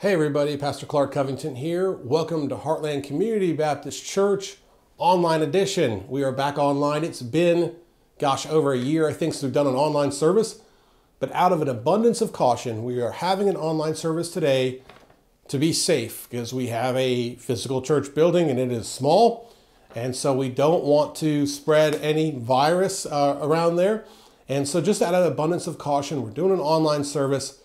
Hey everybody, Pastor Clark Covington here. Welcome to Heartland Community Baptist Church Online Edition. We are back online. It's been, gosh, over a year, I think, since we've done an online service. But out of an abundance of caution, we are having an online service today to be safe because we have a physical church building and it is small. And so we don't want to spread any virus uh, around there. And so, just out of abundance of caution, we're doing an online service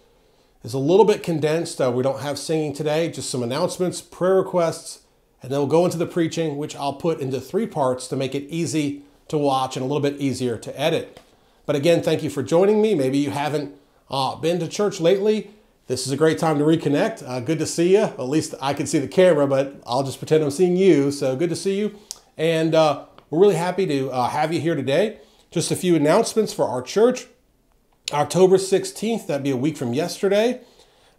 is a little bit condensed. Uh, we don't have singing today, just some announcements, prayer requests, and then we'll go into the preaching, which I'll put into three parts to make it easy to watch and a little bit easier to edit. But again, thank you for joining me. Maybe you haven't uh, been to church lately. This is a great time to reconnect. Uh, good to see you. At least I can see the camera, but I'll just pretend I'm seeing you. So good to see you. And uh, we're really happy to uh, have you here today. Just a few announcements for our church. October 16th, that'd be a week from yesterday.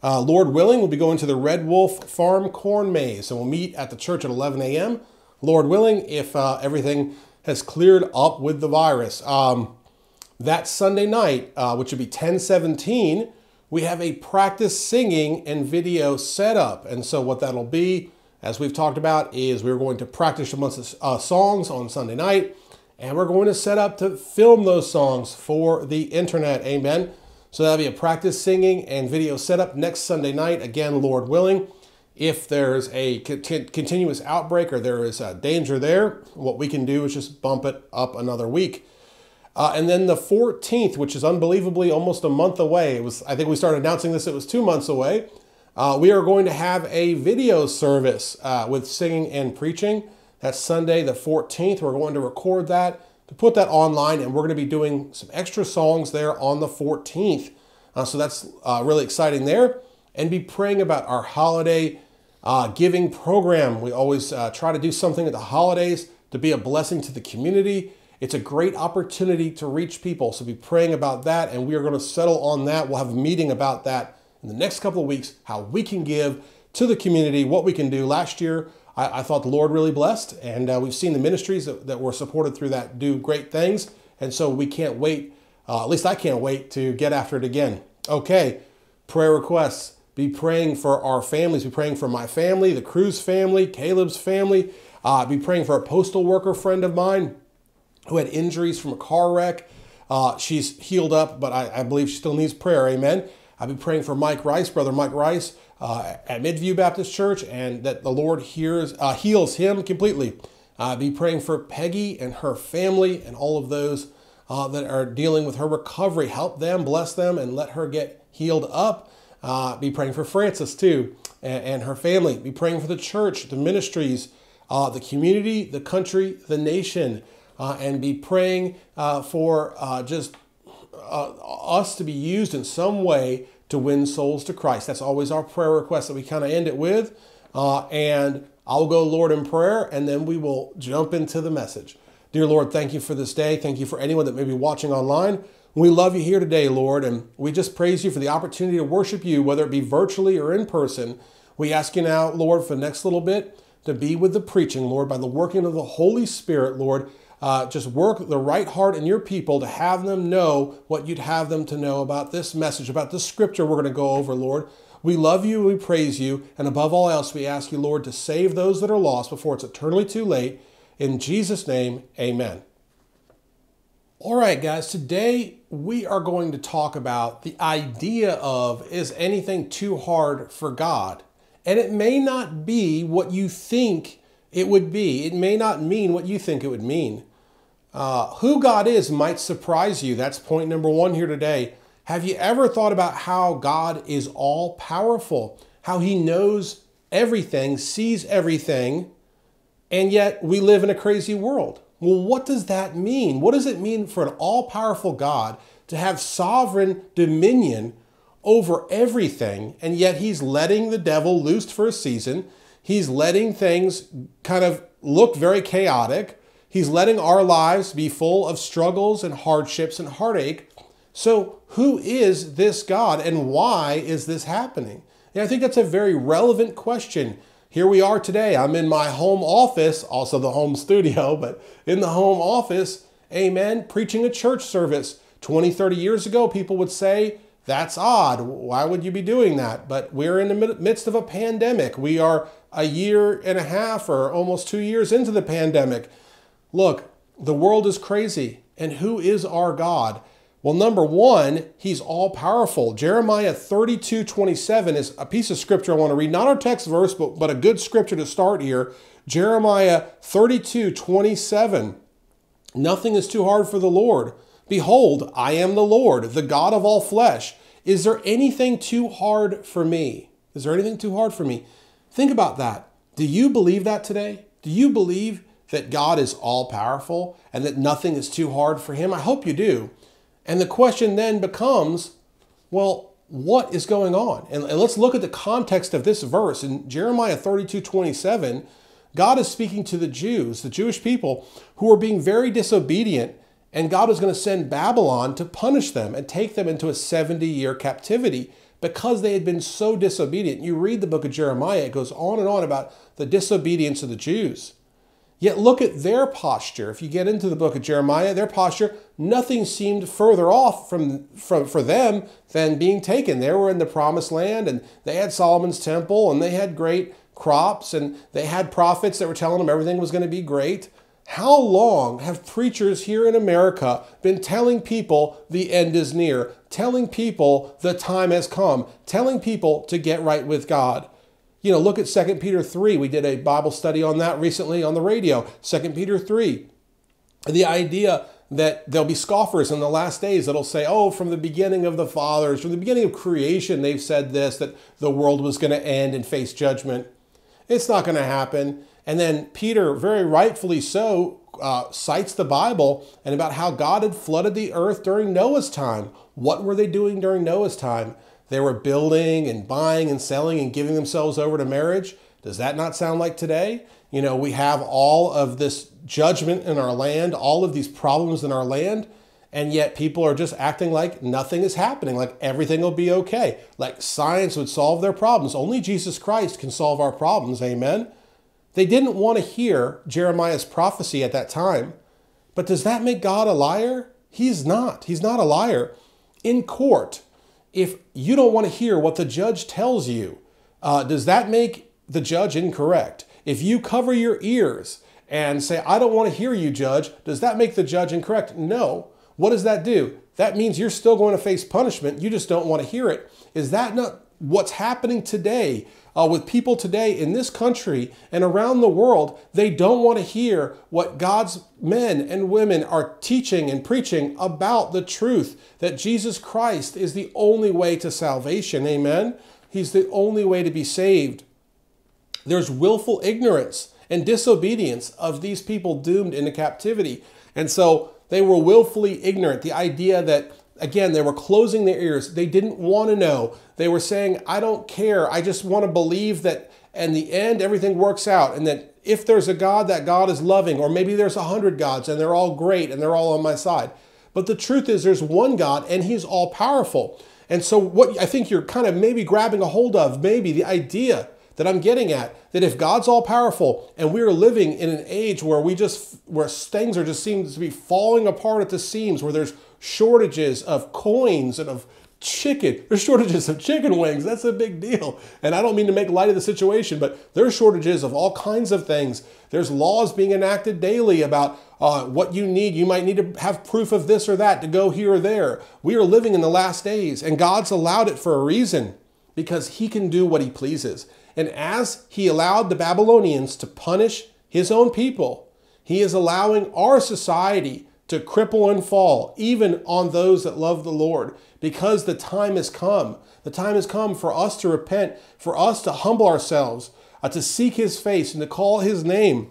Uh, Lord willing, we'll be going to the Red Wolf Farm Corn Maze, and we'll meet at the church at 11 a.m. Lord willing, if uh, everything has cleared up with the virus. Um, that Sunday night, uh, which would be 1017, we have a practice singing and video setup. And so, what that'll be, as we've talked about, is we're going to practice a bunch of uh, songs on Sunday night and we're going to set up to film those songs for the internet. Amen. So that'll be a practice singing and video setup next Sunday night. Again, Lord willing. If there's a continuous outbreak or there is a danger there, what we can do is just bump it up another week. Uh, and then the 14th, which is unbelievably almost a month away. It was, I think we started announcing this, it was two months away. Uh, we are going to have a video service uh, with singing and preaching. That's Sunday, the 14th. We're going to record that to put that online, and we're going to be doing some extra songs there on the 14th. Uh, so that's uh, really exciting there. And be praying about our holiday uh, giving program. We always uh, try to do something at the holidays to be a blessing to the community. It's a great opportunity to reach people. So be praying about that, and we are going to settle on that. We'll have a meeting about that in the next couple of weeks, how we can give to the community, what we can do. Last year, I, I thought the Lord really blessed, and uh, we've seen the ministries that, that were supported through that do great things. And so we can't wait, uh, at least I can't wait to get after it again. Okay, prayer requests. Be praying for our families. Be praying for my family, the Cruz family, Caleb's family. Uh, be praying for a postal worker friend of mine who had injuries from a car wreck. Uh, she's healed up, but I, I, believe she still needs prayer. Amen. I'll be praying for Mike Rice, brother Mike Rice, uh, at Midview Baptist Church, and that the Lord hears uh, heals him completely. Uh, be praying for Peggy and her family and all of those uh, that are dealing with her recovery. Help them, bless them, and let her get healed up. Uh, be praying for Frances too and, and, her family. Be praying for the church, the ministries, uh, the community, the country, the nation, and be praying for just us to be used in some way to win souls to Christ. That's always our prayer request that we kind of end it with. Uh, and I'll go, Lord, in prayer, and then we will jump into the message. Dear Lord, thank you for this day. Thank you for anyone that may be watching online. We love you here today, Lord, and we just praise you for the opportunity to worship you, whether it be virtually or in person. We ask you now, Lord, for the next little bit to be with the preaching, Lord, by the working of the Holy Spirit, Lord uh, just work the right heart in your people to have them know what you'd have them to know about this message, about this scripture we're going to go over, Lord. We love you, we praise you, and above all else, we ask you, Lord, to save those that are lost before it's eternally too late. In Jesus' name, amen. All right, guys, today we are going to talk about the idea of is anything too hard for God? And it may not be what you think it would be. It may not mean what you think it would mean. Uh, who God is might surprise you. That's point number one here today. Have you ever thought about how God is all powerful, how he knows everything, sees everything, and yet we live in a crazy world? Well, what does that mean? What does it mean for an all powerful God to have sovereign dominion over everything, and yet he's letting the devil loose for a season? He's letting things kind of look very chaotic. He's letting our lives be full of struggles and hardships and heartache. So, who is this God and why is this happening? And I think that's a very relevant question. Here we are today. I'm in my home office, also the home studio, but in the home office, amen, preaching a church service. 20, 30 years ago, people would say That's odd. Why would you be doing that? But we're in the midst of a pandemic. We are a year and a half or almost two years into the pandemic. Look, the world is crazy. And who is our God? Well, number one, he's all powerful. Jeremiah 32 27 is a piece of scripture I want to read, not our text verse, but, but a good scripture to start here. Jeremiah 32 27. Nothing is too hard for the Lord. Behold, I am the Lord, the God of all flesh. Is there anything too hard for me? Is there anything too hard for me? Think about that. Do you believe that today? Do you believe that God is all powerful and that nothing is too hard for him? I hope you do. And the question then becomes well, what is going on? And, and let's look at the context of this verse. In Jeremiah 32 27, God is speaking to the Jews, the Jewish people, who are being very disobedient and God was going to send Babylon to punish them and take them into a 70 year captivity because they had been so disobedient. You read the book of Jeremiah, it goes on and on about the disobedience of the Jews. Yet look at their posture. If you get into the book of Jeremiah, their posture, nothing seemed further off from, from for them than being taken. They were in the promised land and they had Solomon's temple and they had great crops and they had prophets that were telling them everything was going to be great. How long have preachers here in America been telling people the end is near, telling people the time has come, telling people to get right with God? You know, look at 2 Peter 3. We did a Bible study on that recently on the radio. 2 Peter 3. The idea that there'll be scoffers in the last days that'll say, oh, from the beginning of the fathers, from the beginning of creation, they've said this, that the world was going to end and face judgment. It's not going to happen. And then Peter, very rightfully so, uh, cites the Bible and about how God had flooded the earth during Noah's time. What were they doing during Noah's time? They were building and buying and selling and giving themselves over to marriage. Does that not sound like today? You know, we have all of this judgment in our land, all of these problems in our land, and yet people are just acting like nothing is happening, like everything will be okay, like science would solve their problems. Only Jesus Christ can solve our problems. Amen. They didn't want to hear Jeremiah's prophecy at that time. But does that make God a liar? He's not. He's not a liar. In court, if you don't want to hear what the judge tells you, uh, does that make the judge incorrect? If you cover your ears and say, I don't want to hear you, judge, does that make the judge incorrect? No. What does that do? That means you're still going to face punishment. You just don't want to hear it. Is that not what's happening today uh, with people today in this country and around the world, they don't want to hear what God's men and women are teaching and preaching about the truth that Jesus Christ is the only way to salvation. Amen. He's the only way to be saved. There's willful ignorance and disobedience of these people doomed into captivity. And so they were willfully ignorant. The idea that Again, they were closing their ears. They didn't want to know. They were saying, I don't care. I just want to believe that in the end everything works out and that if there's a God, that God is loving, or maybe there's a hundred gods and they're all great and they're all on my side. But the truth is, there's one God and He's all powerful. And so, what I think you're kind of maybe grabbing a hold of, maybe the idea that I'm getting at, that if God's all powerful and we are living in an age where we just, where things are just seem to be falling apart at the seams, where there's shortages of coins and of chicken. There's shortages of chicken wings. That's a big deal. And I don't mean to make light of the situation, but there's shortages of all kinds of things. There's laws being enacted daily about uh, what you need. You might need to have proof of this or that to go here or there. We are living in the last days, and God's allowed it for a reason because He can do what He pleases. And as He allowed the Babylonians to punish His own people, He is allowing our society to cripple and fall, even on those that love the Lord, because the time has come. The time has come for us to repent, for us to humble ourselves, uh, to seek His face, and to call His name.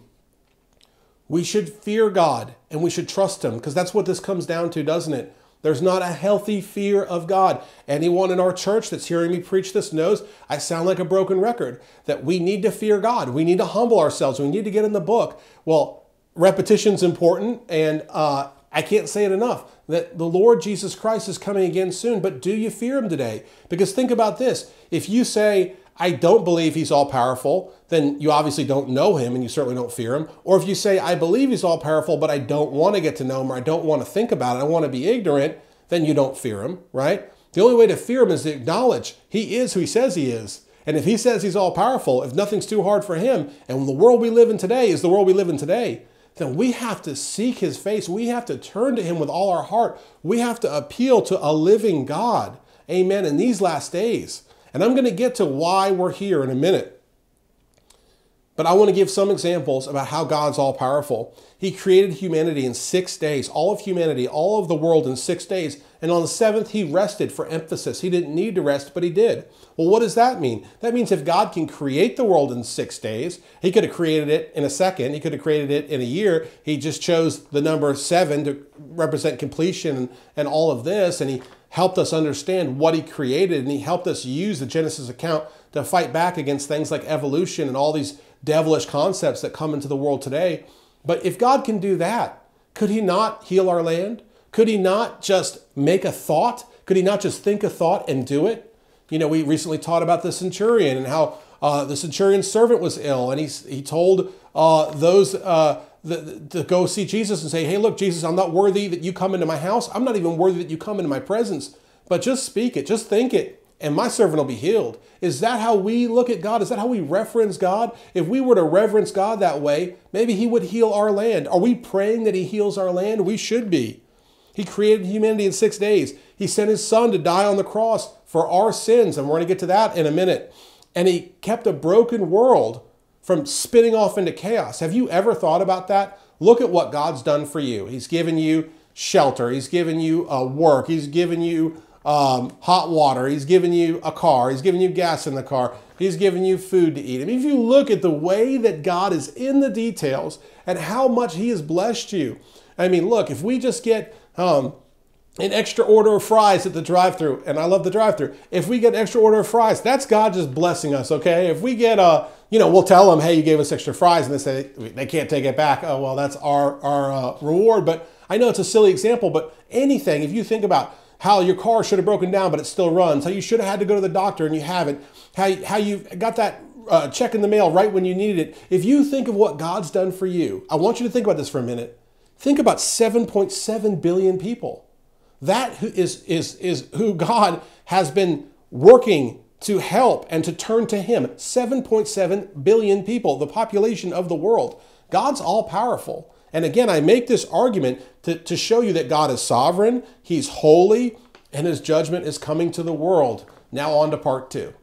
We should fear God and we should trust Him, because that's what this comes down to, doesn't it? There's not a healthy fear of God. Anyone in our church that's hearing me preach this knows I sound like a broken record, that we need to fear God. We need to humble ourselves. We need to get in the book. Well, repetition's important, and uh, I can't say it enough that the Lord Jesus Christ is coming again soon. But do you fear him today? Because think about this if you say, I don't believe he's all powerful, then you obviously don't know him and you certainly don't fear him. Or if you say, I believe he's all powerful, but I don't want to get to know him or I don't want to think about it, I want to be ignorant, then you don't fear him, right? The only way to fear him is to acknowledge he is who he says he is. And if he says he's all powerful, if nothing's too hard for him, and the world we live in today is the world we live in today, then we have to seek his face. We have to turn to him with all our heart. We have to appeal to a living God. Amen. In these last days. And I'm going to get to why we're here in a minute. But I want to give some examples about how God's all powerful. He created humanity in six days, all of humanity, all of the world in six days. And on the seventh, he rested for emphasis. He didn't need to rest, but he did. Well, what does that mean? That means if God can create the world in six days, he could have created it in a second. He could have created it in a year. He just chose the number seven to represent completion and all of this. And he helped us understand what he created. And he helped us use the Genesis account to fight back against things like evolution and all these devilish concepts that come into the world today. But if God can do that, could He not heal our land? Could He not just make a thought? Could He not just think a thought and do it? You know, we recently taught about the centurion and how uh, the centurion's servant was ill, and he, he told uh, those uh, to go see Jesus and say, Hey, look, Jesus, I'm not worthy that you come into my house. I'm not even worthy that you come into my presence. But just speak it, just think it, and my servant will be healed. Is that how we look at God? Is that how we reference God? If we were to reverence God that way, maybe He would heal our land. Are we praying that He heals our land? We should be. He created humanity in six days. He sent His Son to die on the cross for our sins, and we're going to get to that in a minute. And He kept a broken world from spinning off into chaos. Have you ever thought about that? Look at what God's done for you. He's given you shelter, He's given you uh, work, He's given you um, hot water. He's giving you a car. He's giving you gas in the car. He's giving you food to eat. I mean, if you look at the way that God is in the details and how much He has blessed you, I mean, look, if we just get um, an extra order of fries at the drive-through, and I love the drive-through. If we get an extra order of fries, that's God just blessing us. Okay. If we get a, you know, we'll tell them, hey, you gave us extra fries, and they say they can't take it back. Oh well, that's our our uh, reward. But I know it's a silly example, but anything, if you think about how your car should have broken down but it still runs, how you should have had to go to the doctor and you haven't, how, how you got that uh, check in the mail right when you needed it. If you think of what God's done for you, I want you to think about this for a minute. Think about 7.7 billion people. That is, is, is who God has been working to help and to turn to Him. 7.7 billion people, the population of the world. God's all powerful. And again, I make this argument to, to show you that God is sovereign, He's holy, and His judgment is coming to the world. Now, on to part two.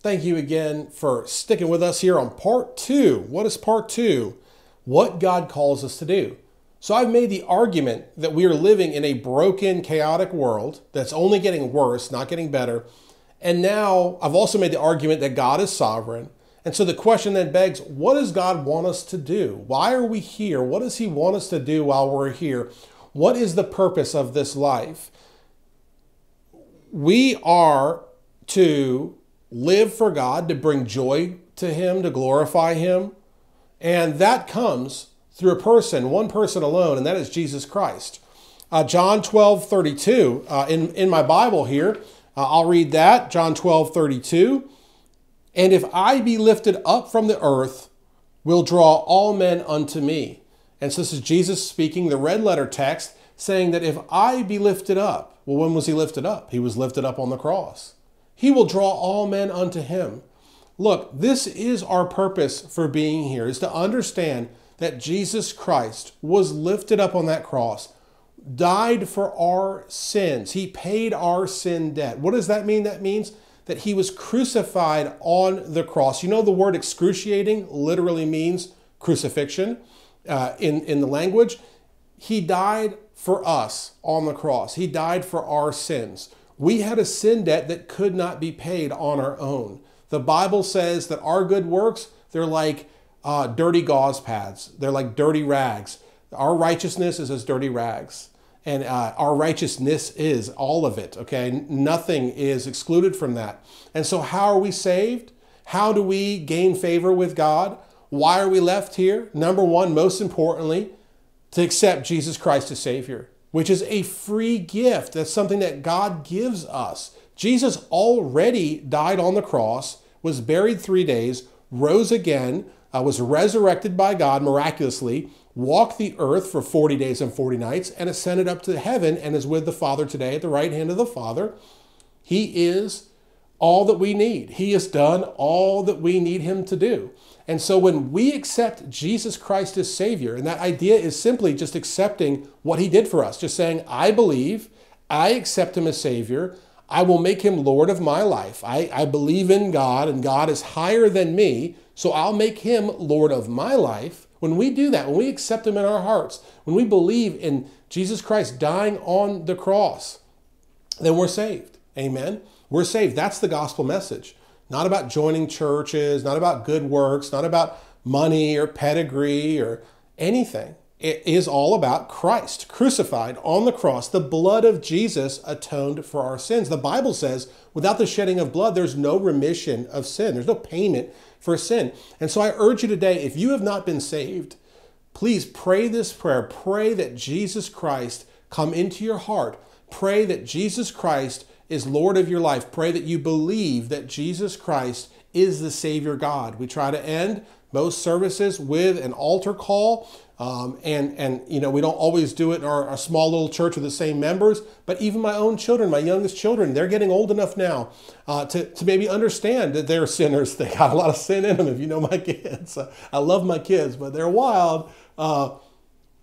Thank you again for sticking with us here on part two. What is part two? What God calls us to do. So, I've made the argument that we are living in a broken, chaotic world that's only getting worse, not getting better. And now I've also made the argument that God is sovereign and so the question then begs what does God want us to do? Why are we here? What does He want us to do while we're here? What is the purpose of this life? We are to live for God, to bring joy to Him, to glorify Him. And that comes through a person, one person alone, and that is Jesus Christ. Uh, John 12, 32, uh, in, in my Bible here, uh, I'll read that. John 12, 32. And if I be lifted up from the earth, will draw all men unto me. And so this is Jesus speaking, the red letter text, saying that if I be lifted up, well, when was he lifted up? He was lifted up on the cross. He will draw all men unto him. Look, this is our purpose for being here, is to understand that Jesus Christ was lifted up on that cross, died for our sins. He paid our sin debt. What does that mean? That means that he was crucified on the cross. You know, the word excruciating literally means crucifixion uh, in, in the language. He died for us on the cross, he died for our sins. We had a sin debt that could not be paid on our own. The Bible says that our good works, they're like uh, dirty gauze pads, they're like dirty rags. Our righteousness is as dirty rags and uh, our righteousness is all of it okay? Nothing is excluded from that. And so how are we saved? How do we gain favor with god? Why are we left here? Number one most importantly to accept jesus christ as savior which is a free gift. That's something that god gives us. Jesus already died on the cross was buried three days rose again uh, was resurrected by god miraculously walked the earth for 40 days and 40 nights, and ascended up to heaven and is with the Father today at the right hand of the Father. He is all that we need. He has done all that we need him to do. And so when we accept Jesus Christ as Savior, and that idea is simply just accepting what he did for us, just saying, I believe, I accept him as Savior, I will make him Lord of my life. I, I believe in God, and God is higher than me, so I'll make him Lord of my life. When we do that, when we accept him in our hearts, when we believe in Jesus Christ dying on the cross, then we're saved. Amen. We're saved. That's the gospel message. Not about joining churches, not about good works, not about money or pedigree or anything. It is all about Christ crucified on the cross. The blood of Jesus atoned for our sins. The Bible says without the shedding of blood, there's no remission of sin, there's no payment for sin. And so I urge you today if you have not been saved, please pray this prayer. Pray that Jesus Christ come into your heart. Pray that Jesus Christ is Lord of your life. Pray that you believe that Jesus Christ is the Savior God. We try to end most services with an altar call. Um, and, and, you know, we don't always do it in our, our, small little church with the same members, but even my own children, my youngest children, they're getting old enough now uh, to, to maybe understand that they're sinners. They got a lot of sin in them, if you know my kids. I love my kids, but they're wild. Uh,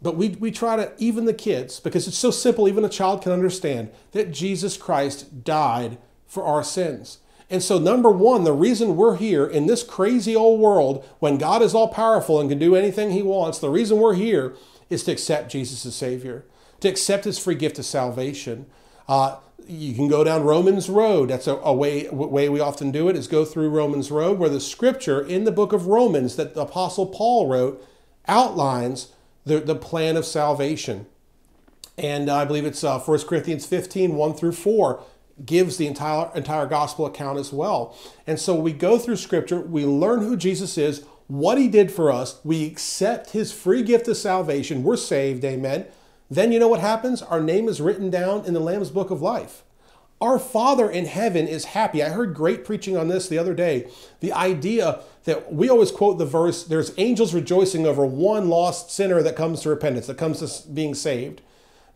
but we, we try to, even the kids, because it's so simple, even a child can understand that Jesus Christ died for our sins. And so, number one, the reason we're here in this crazy old world when God is all powerful and can do anything he wants, the reason we're here is to accept Jesus as Savior, to accept his free gift of salvation. Uh, you can go down Romans Road. That's a, a, way, way we often do it, is go through Romans Road, where the scripture in the book of Romans that the Apostle Paul wrote outlines the, the plan of salvation. And I believe it's uh, 1 Corinthians 15, 1 through 4, gives the entire, entire gospel account as well. And so we go through scripture, we learn who Jesus is, what he did for us, we accept his free gift of salvation, we're saved, amen. Then you know what happens? Our name is written down in the Lamb's book of life. Our Father in heaven is happy. I heard great preaching on this the other day. The idea that we always quote the verse there's angels rejoicing over one lost sinner that comes to repentance, that comes to being saved.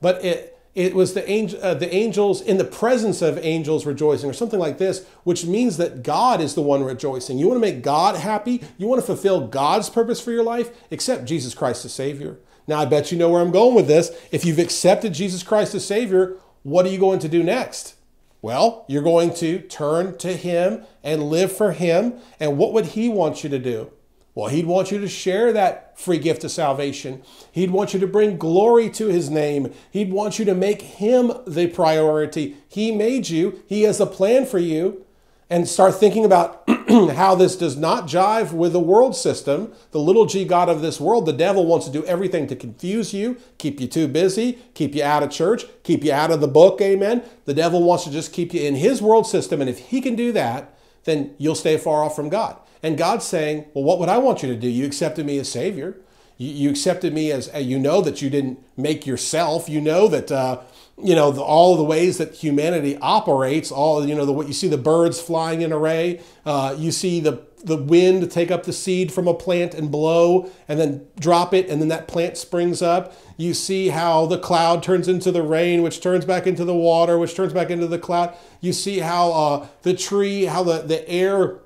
But it, it was the, angel, uh, the angels in the presence of angels rejoicing, or something like this, which means that God is the one rejoicing. You want to make God happy? You want to fulfill God's purpose for your life? Accept Jesus Christ as Savior. Now, I bet you know where I'm going with this. If you've accepted Jesus Christ as Savior, what are you going to do next? Well, you're going to turn to Him and live for Him. And what would He want you to do? Well, He'd want you to share that free gift of salvation. He'd want you to bring glory to His name. He'd want you to make Him the priority. He made you, He has a plan for you and start thinking about how this does not jive with the world system, the little g God of this world. The devil wants to do everything to confuse you, keep you too busy, keep you out of church, keep you out of the book, amen. The devil wants to just keep you in his world system, and if he can do that, then you'll stay far off from God. And God's saying, Well, what would I want you to do? You accepted me as Savior. You, you accepted me as, you know that you didn't make yourself. You know that. Uh, you know the, all the ways that humanity operates all you know the what you see the birds flying in array uh, you see the the wind take up the seed from a plant and blow and then drop it and then that plant springs up you see how the cloud turns into the rain which turns back into the water which turns back into the cloud you see how uh, the tree how the, the air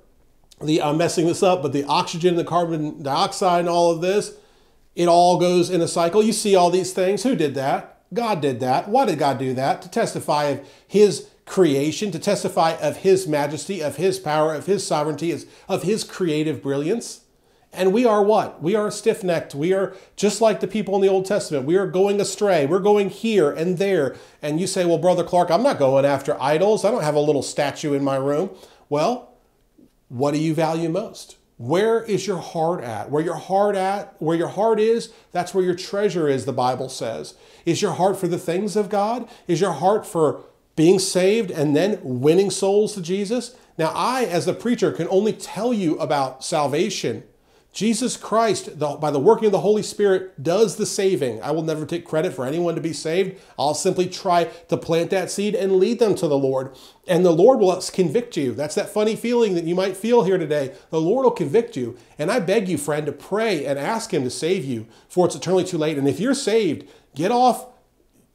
the i'm messing this up but the oxygen the carbon dioxide and all of this it all goes in a cycle you see all these things who did that God did that. Why did God do that? To testify of His creation, to testify of His majesty, of His power, of His sovereignty, of His creative brilliance. And we are what? We are stiff necked. We are just like the people in the Old Testament. We are going astray. We're going here and there. And you say, well, Brother Clark, I'm not going after idols. I don't have a little statue in my room. Well, what do you value most? Where is your heart at? Where your heart at, where your heart is, that's where your treasure is, the Bible says. Is your heart for the things of God? Is your heart for being saved and then winning souls to Jesus? Now, I, as the preacher, can only tell you about salvation, Jesus Christ, the, by the working of the Holy Spirit, does the saving. I will never take credit for anyone to be saved. I'll simply try to plant that seed and lead them to the Lord. And the Lord will convict you. That's that funny feeling that you might feel here today. The Lord will convict you. And I beg you, friend, to pray and ask Him to save you, for it's eternally too late. And if you're saved, get off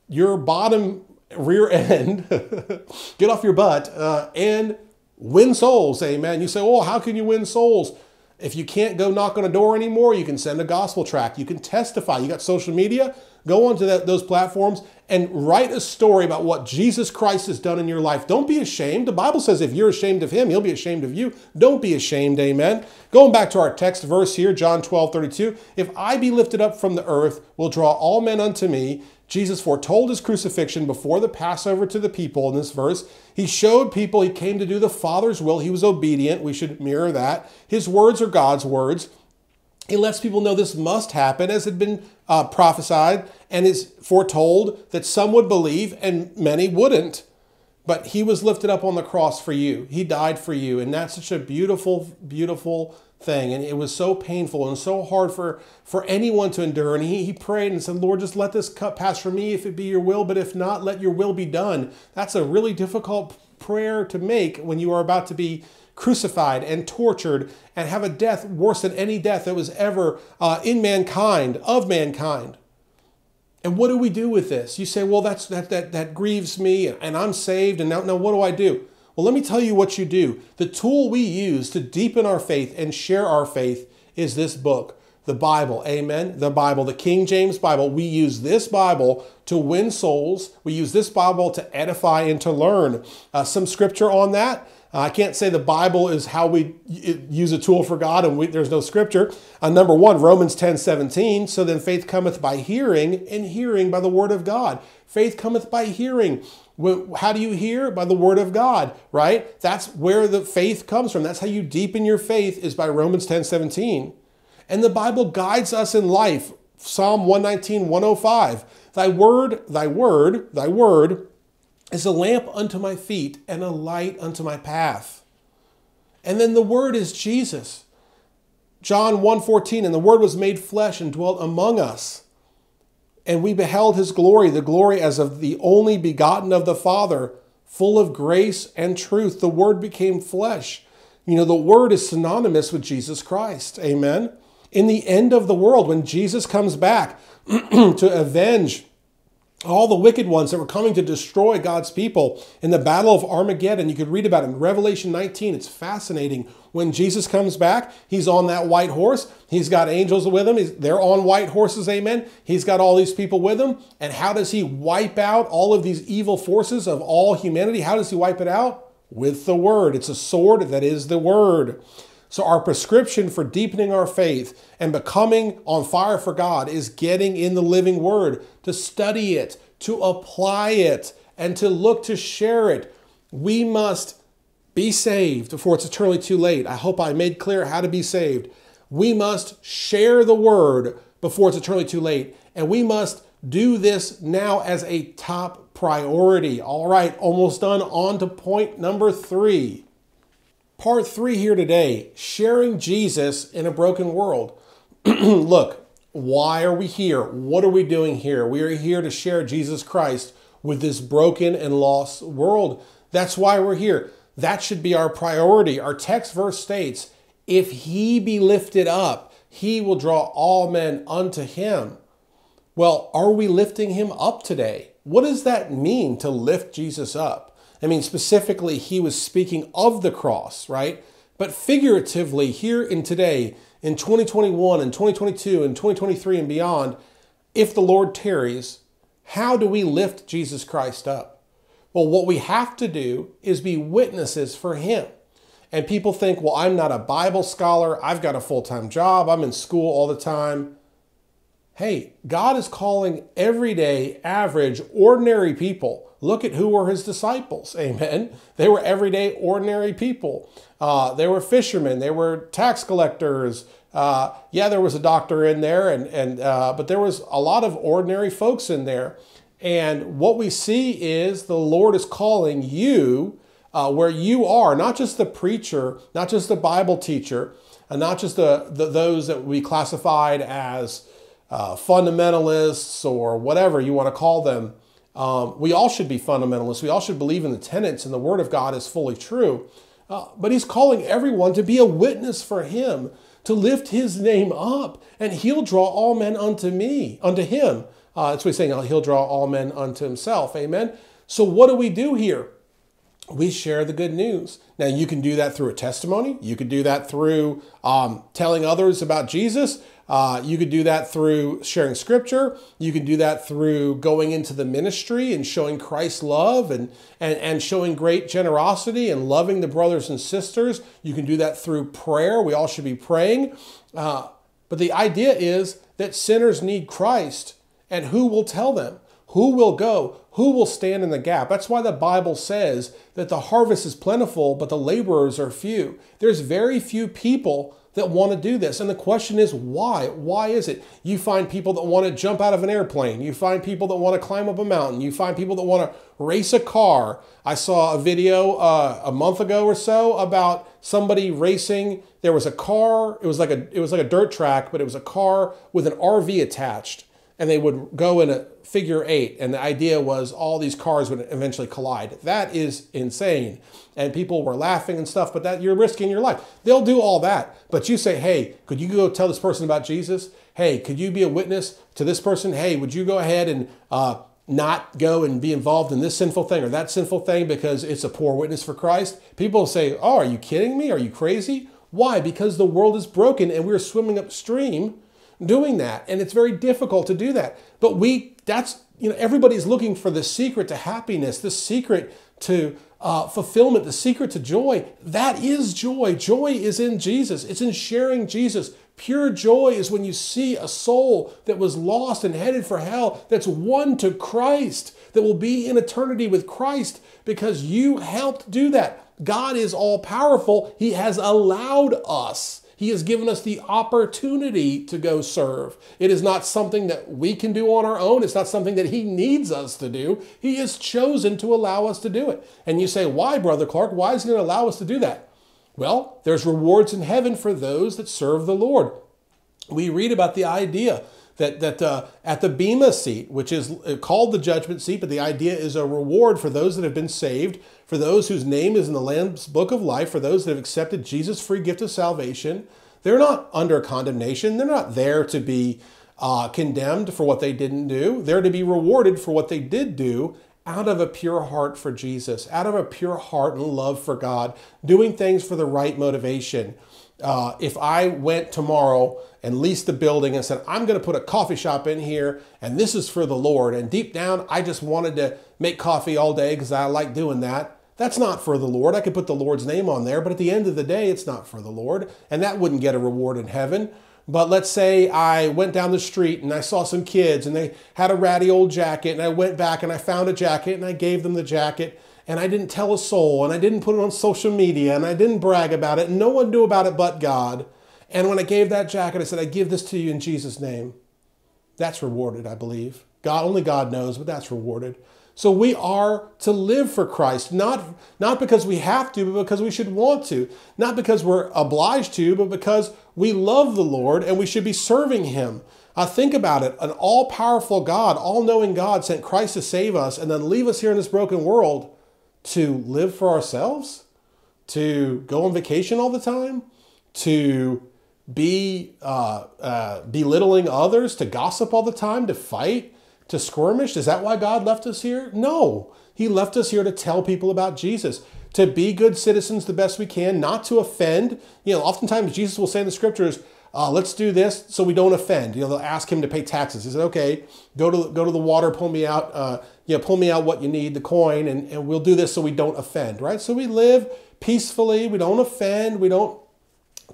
your bottom rear end, get off your butt, uh, and win souls. Amen. You say, oh, how can you win souls? If you can't go knock on a door anymore, you can send a gospel tract. You can testify. You got social media. Go onto that, those platforms and write a story about what Jesus Christ has done in your life. Don't be ashamed. The Bible says if you're ashamed of him, he'll be ashamed of you. Don't be ashamed. Amen. Going back to our text verse here, John 12, 32. If I be lifted up from the earth, will draw all men unto me. Jesus foretold his crucifixion before the Passover to the people in this verse. He showed people he came to do the Father's will. He was obedient. We should mirror that. His words are God's words. He lets people know this must happen as had been uh, prophesied and is foretold that some would believe and many wouldn't. But he was lifted up on the cross for you. He died for you. And that's such a beautiful, beautiful thing. And it was so painful and so hard for, for anyone to endure. And he, he prayed and said, Lord, just let this cup pass from me if it be your will, but if not, let your will be done. That's a really difficult prayer to make when you are about to be crucified and tortured and have a death worse than any death that was ever uh, in mankind, of mankind. And what do we do with this? You say, well, that's, that, that, that grieves me and I'm saved. And now, now what do I do? Well, let me tell you what you do. The tool we use to deepen our faith and share our faith is this book, the Bible. Amen. The Bible, the King James Bible. We use this Bible to win souls. We use this Bible to edify and to learn. Uh, some scripture on that. Uh, I can't say the Bible is how we use a tool for God and we, there's no scripture. Uh, number one, Romans 10 17. So then faith cometh by hearing, and hearing by the word of God. Faith cometh by hearing. How do you hear? By the word of God, right? That's where the faith comes from. That's how you deepen your faith is by Romans 10 17. And the Bible guides us in life. Psalm 119, 105. Thy word, thy word, thy word is a lamp unto my feet and a light unto my path. And then the word is Jesus. John 1:14 and the word was made flesh and dwelt among us and we beheld his glory, the glory as of the only begotten of the Father, full of grace and truth. The Word became flesh. You know, the Word is synonymous with Jesus Christ. Amen. In the end of the world, when Jesus comes back to avenge all the wicked ones that were coming to destroy God's people in the Battle of Armageddon. You could read about it in Revelation 19. It's fascinating. When Jesus comes back, he's on that white horse. He's got angels with him. He's, they're on white horses, amen. He's got all these people with him. And how does he wipe out all of these evil forces of all humanity? How does he wipe it out? With the word. It's a sword that is the word. So, our prescription for deepening our faith and becoming on fire for God is getting in the living word, to study it, to apply it, and to look to share it. We must be saved before it's eternally too late. I hope I made clear how to be saved. We must share the word before it's eternally too late. And we must do this now as a top priority. All right, almost done. On to point number three. Part three here today sharing Jesus in a broken world. Look, why are we here? What are we doing here? We are here to share Jesus Christ with this broken and lost world. That's why we're here. That should be our priority. Our text verse states, If he be lifted up, he will draw all men unto him. Well, are we lifting him up today? What does that mean to lift Jesus up? I mean, specifically, he was speaking of the cross, right? But figuratively, here in today, in 2021 and 2022 and 2023 and beyond, if the Lord tarries, how do we lift Jesus Christ up? Well, what we have to do is be witnesses for him. And people think, well, I'm not a Bible scholar. I've got a full time job. I'm in school all the time. Hey, God is calling everyday, average, ordinary people Look at who were his disciples. Amen. They were everyday, ordinary people. Uh, they were fishermen. They were tax collectors. Uh, yeah, there was a doctor in there, and and uh, but there was a lot of ordinary folks in there. And what we see is the Lord is calling you uh, where you are not just the preacher, not just the Bible teacher, and not just the, the those that we classified as uh, fundamentalists or whatever you want to call them. Um, we all should be fundamentalists. We all should believe in the tenets and the Word of God is fully true. Uh, but He's calling everyone to be a witness for Him, to lift His name up, and He'll draw all men unto me, unto Him. Uh, that's what He's saying. He'll draw all men unto Himself. Amen. So what do we do here? we share the good news. Now, you can do that through a testimony. You could do that through um, telling others about Jesus. Uh, you could do that through sharing scripture. You can do that through going into the ministry and showing Christ's love and, and, and showing great generosity and loving the brothers and sisters. You can do that through prayer. We all should be praying. Uh, but the idea is that sinners need Christ, and who will tell them? Who will go? Who will stand in the gap? That's why the Bible says that the harvest is plentiful, but the laborers are few. There's very few people that want to do this. And the question is why? Why is it? You find people that want to jump out of an airplane. You find people that want to climb up a mountain. You find people that want to race a car. I saw a video uh, a month ago or so about somebody racing. There was a car. It was like a it was like a dirt track, but it was a car with an RV attached, and they would go in a figure eight, and the idea was all these cars would eventually collide. That is insane. And people were laughing and stuff, but that you're risking your life. They'll do all that. But you say, hey, could you go tell this person about Jesus? Hey, could you be a witness to this person? Hey, would you go ahead and uh, not go and be involved in this sinful thing or that sinful thing because it's a poor witness for Christ? People say, oh, are you kidding me? Are you crazy? Why? Because the world is broken and we're swimming upstream doing that. And it's very difficult to do that. But we, that's, you know, everybody's looking for the secret to happiness, the secret to uh, fulfillment, the secret to joy. That is joy. Joy is in Jesus, it's in sharing Jesus. Pure joy is when you see a soul that was lost and headed for hell that's won to Christ, that will be in eternity with Christ because you helped do that. God is all powerful. He has allowed us he has given us the opportunity to go serve. It is not something that we can do on our own. It's not something that He needs us to do. He has chosen to allow us to do it. And you say, why, Brother Clark? Why is He going to allow us to do that? Well, there's rewards in heaven for those that serve the Lord. We read about the idea that, that uh, at the Bema seat, which is uh, called the judgment seat, but the idea is a reward for those that have been saved, for those whose name is in the Lamb's book of life, for those that have accepted Jesus' free gift of salvation. They're not under condemnation. They're not there to be uh, condemned for what they didn't do. They're to be rewarded for what they did do out of a pure heart for Jesus, out of a pure heart and love for God, doing things for the right motivation uh, if I went tomorrow and leased the building and said, I'm going to put a coffee shop in here and this is for the Lord, and deep down I just wanted to make coffee all day because I like doing that, that's not for the Lord. I could put the Lord's name on there, but at the end of the day, it's not for the Lord, and that wouldn't get a reward in heaven. But let's say I went down the street and I saw some kids and they had a ratty old jacket, and I went back and I found a jacket and I gave them the jacket and I didn't tell a soul and I didn't put it on social media and I didn't brag about it and no one knew about it but God. And when I gave that jacket, I said, I give this to you in Jesus' name. That's rewarded, I believe. God, only God knows, but that's rewarded. So we are to live for Christ, not, not because we have to, but because we should want to. Not because we're obliged to, but because we love the Lord and we should be serving Him. Uh, think about it. An all powerful God, all knowing God sent Christ to save us and then leave us here in this broken world to live for ourselves, to go on vacation all the time, to be uh, uh, belittling others, to gossip all the time, to fight, to skirmish. Is that why God left us here? No. He left us here to tell people about Jesus, to be good citizens the best we can, not to offend. You know, oftentimes Jesus will say in the scriptures, uh, let's do this so we don't offend. You know, they'll ask him to pay taxes. He said, okay, go to go to the water, pull me out, uh, you know, pull me out what you need, the coin, and, and we'll do this so we don't offend, right? So we live peacefully, we don't offend, we don't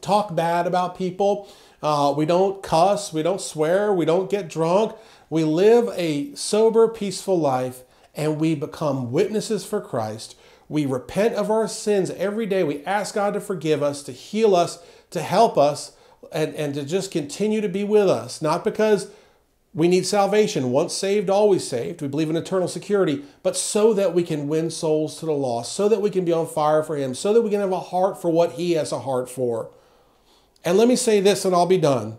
talk bad about people, uh, we don't cuss, we don't swear, we don't get drunk. We live a sober, peaceful life, and we become witnesses for Christ. We repent of our sins every day. We ask God to forgive us, to heal us, to help us and, and to just continue to be with us. Not because We need salvation. Once saved, always saved. We believe in eternal security, but so that we can win souls to the lost, so that we can be on fire for Him, so that we can have a heart for what He has a heart for. And let me say this and I'll be done.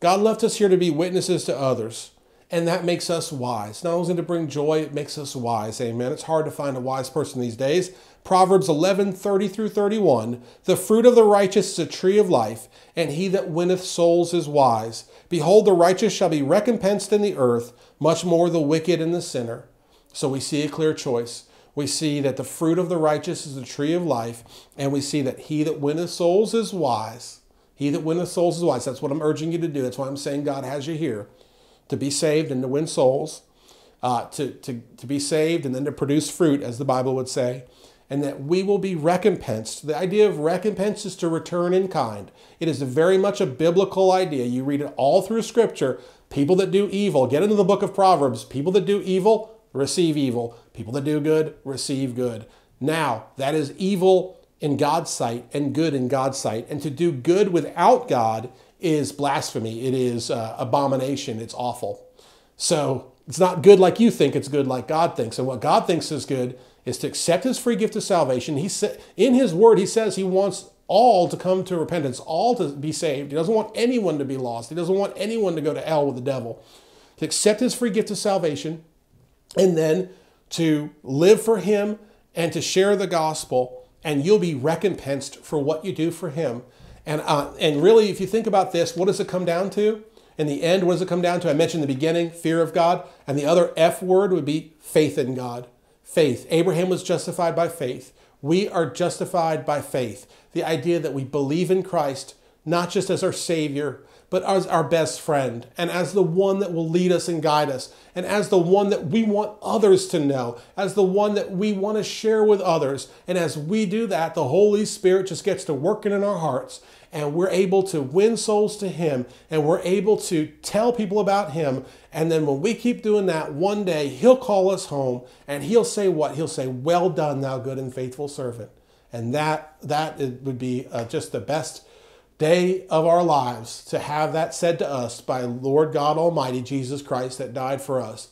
God left us here to be witnesses to others, and that makes us wise. Not only to bring joy, it makes us wise. Amen. It's hard to find a wise person these days. Proverbs 11, 30 through 31. The fruit of the righteous is a tree of life, and he that winneth souls is wise. Behold, the righteous shall be recompensed in the earth, much more the wicked and the sinner. So we see a clear choice. We see that the fruit of the righteous is a tree of life, and we see that he that winneth souls is wise. He that winneth souls is wise. That's what I'm urging you to do. That's why I'm saying God has you here to be saved and to win souls, uh, to, to, to be saved and then to produce fruit, as the Bible would say, and that we will be recompensed. The idea of recompense is to return in kind. It is very much a biblical idea. You read it all through Scripture. People that do evil, get into the book of Proverbs. People that do evil, receive evil. People that do good, receive good. Now, that is evil in God's sight and good in God's sight. And to do good without God is blasphemy. It is uh, abomination. It's awful. So it's not good like you think. It's good like God thinks. And what God thinks is good is to accept His free gift of salvation. He said in His Word, He says He wants all to come to repentance, all to be saved. He doesn't want anyone to be lost. He doesn't want anyone to go to hell with the devil. To accept His free gift of salvation, and then to live for Him and to share the gospel and you'll be recompensed for what you do for Him. And, uh, and really, if you think about this, what does it come down to? In the end, what does it come down to? I mentioned the beginning, fear of God. And the other F word would be faith in God. Faith. Abraham was justified by faith. We are justified by faith. The idea that we believe in Christ, not just as our Savior, but as our best friend and as the one that will lead us and guide us and as the one that we want others to know, as the one that we want to share with others. And as we do that, the Holy Spirit just gets to working in our hearts and we're able to win souls to Him and we're able to tell people about Him. And then when we keep doing that, one day He'll call us home and He'll say what? He'll say, Well done, thou good and faithful servant. And that, that would be uh, just the best day of our lives to have that said to us by Lord God Almighty, Jesus Christ, that died for us.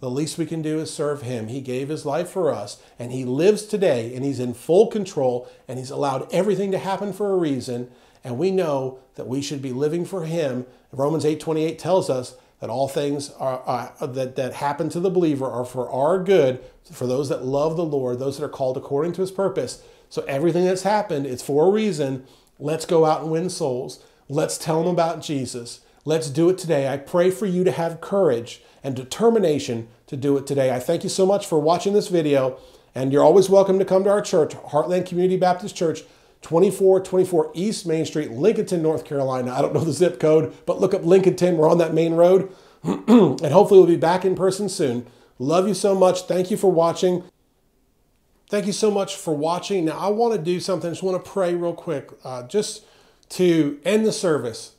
The least we can do is serve Him. He gave His life for us, and He lives today, and He's in full control, and He's allowed everything to happen for a reason. And we know that we should be living for Him. Romans 8:28 tells us that all things are, uh, that, that happen to the believer are for our good, for those that love the Lord, those that are called according to His purpose. So everything that's happened, it's for a reason Let's go out and win souls. Let's tell them about Jesus. Let's do it today. I pray for you to have courage and determination to do it today. I thank you so much for watching this video, and you're always welcome to come to our church, Heartland Community Baptist Church, 2424 East Main Street, Lincolnton, North Carolina. I don't know the zip code, but look up Lincolnton. We're on that main road, and hopefully we'll be back in person soon. Love you so much. Thank you for watching. Thank you so much for watching. Now, I want to do something. I just want to pray real quick, uh, just to end the service.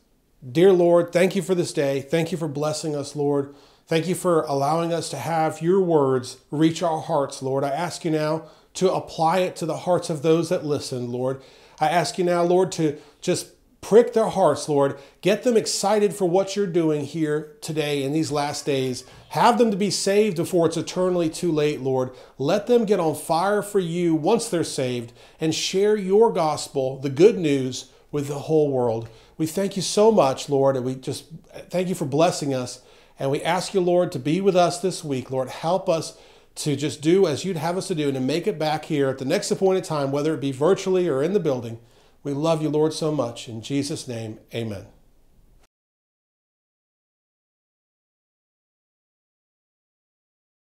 Dear Lord, thank you for this day. Thank you for blessing us, Lord. Thank you for allowing us to have your words reach our hearts, Lord. I ask you now to apply it to the hearts of those that listen, Lord. I ask you now, Lord, to just prick their hearts, Lord. Get them excited for what you're doing here today in these last days. Have them to be saved before it's eternally too late, Lord. Let them get on fire for you once they're saved and share your gospel, the good news, with the whole world. We thank you so much, Lord, and we just thank you for blessing us. And we ask you, Lord, to be with us this week. Lord, help us to just do as you'd have us to do and to make it back here at the next appointed time, whether it be virtually or in the building. We love you, Lord, so much. In Jesus' name, amen.